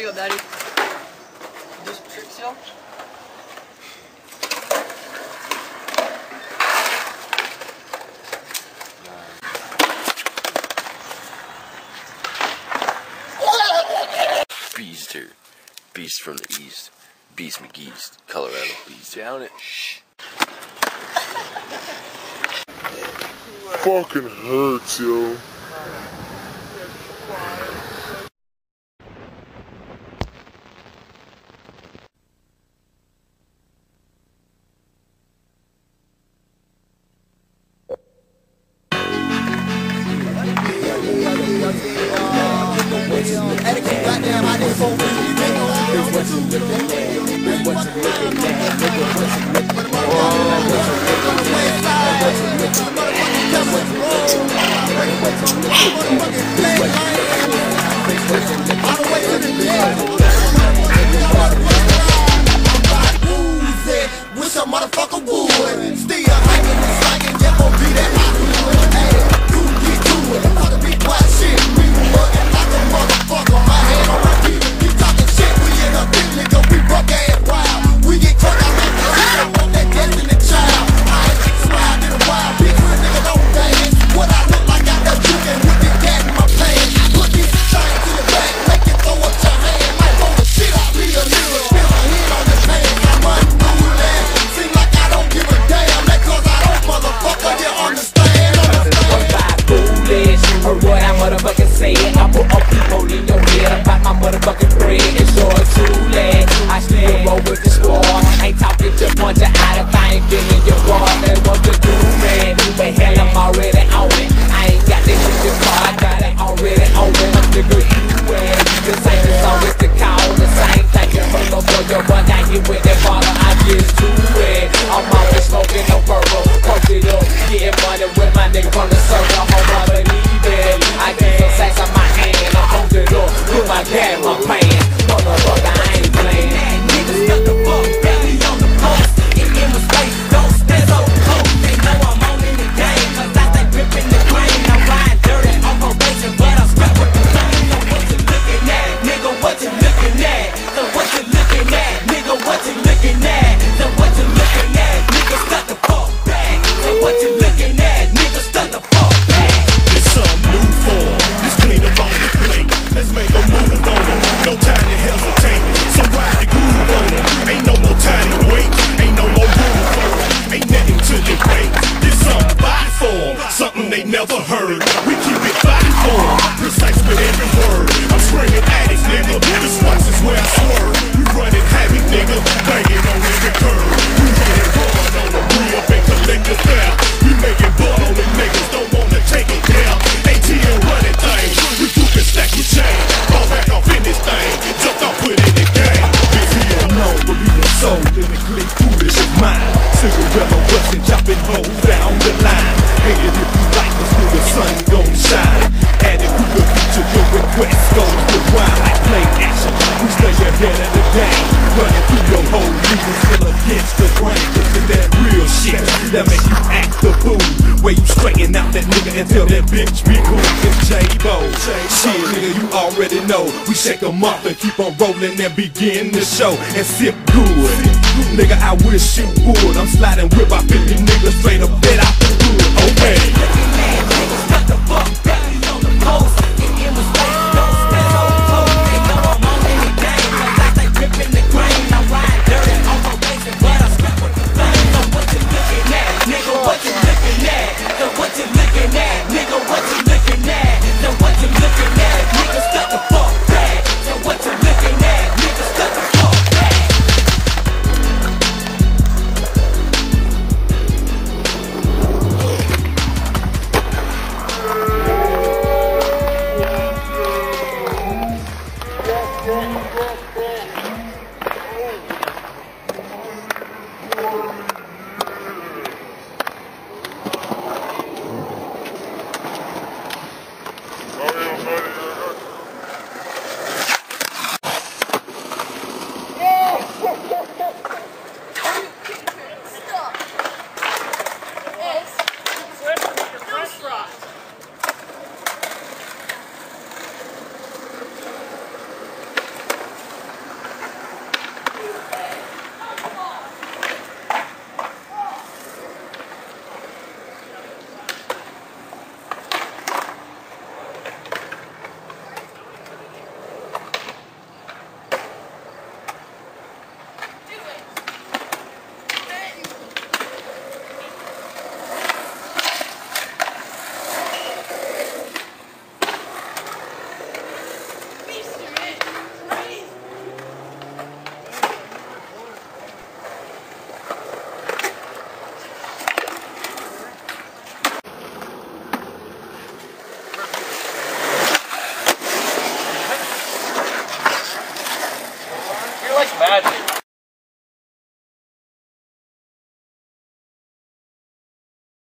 you go, Daddy. Just. Beast here. Beast from the east. Beast McGee's, Colorado Beast. Down it. Shh. Fucking hurts, yo. what's at? And what you looking at? Nigga, what you looking at? And what you looking at? And what you looking at? And what you looking at? And what you looking at? couple of people in your head about my motherfucking bread. It's yours. never heard. We West goes the wild like play action. We stay ahead of the game. Running through your whole league still against the grain. Look at that real shit that make you act the fool. Where you straighten out that nigga and tell that bitch be cool. It's J-Bo. Shit, nigga, you already know. We shake them off and keep on rolling and begin the show. And sip good. Nigga, I wish you would. I'm sliding with my 50 niggas straight up that I could. Okay. Every man, niggas cut the fuck belly on the post.